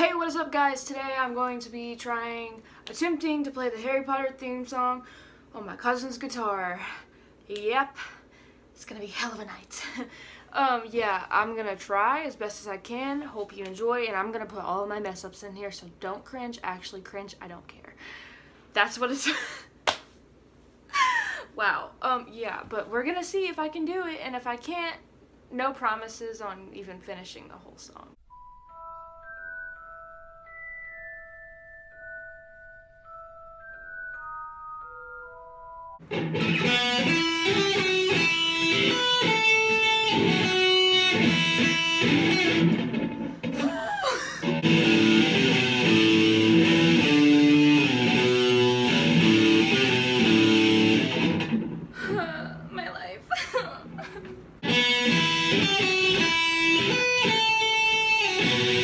Hey, what is up guys? Today I'm going to be trying, attempting to play the Harry Potter theme song on my cousin's guitar. Yep, it's gonna be hell of a night. um, yeah, I'm gonna try as best as I can. Hope you enjoy, and I'm gonna put all of my mess ups in here, so don't cringe. Actually cringe, I don't care. That's what it's... wow, um, yeah, but we're gonna see if I can do it, and if I can't, no promises on even finishing the whole song. My life.